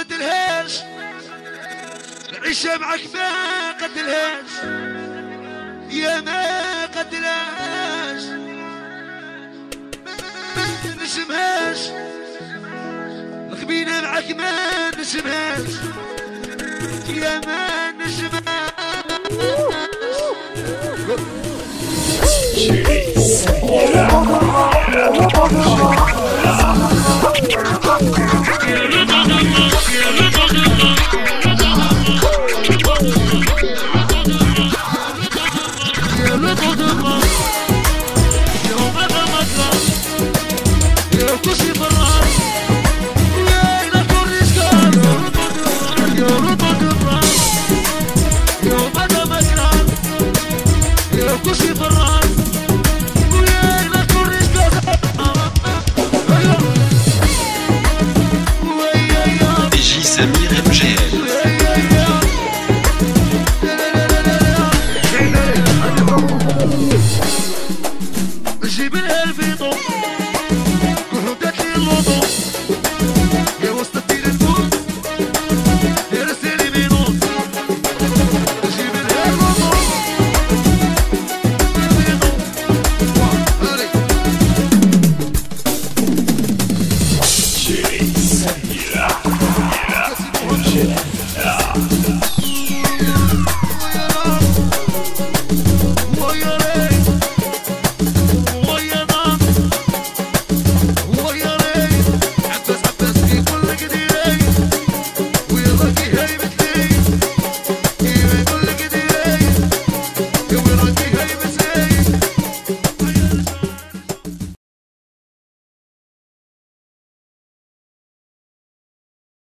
قدلهاش العيشة معك ما قدلهاش يا ما قدلهاش ما نسمهاش. الخبينة معك ما نسمهاش. يا ما نسمهاش. Samir bullshit. Yeah.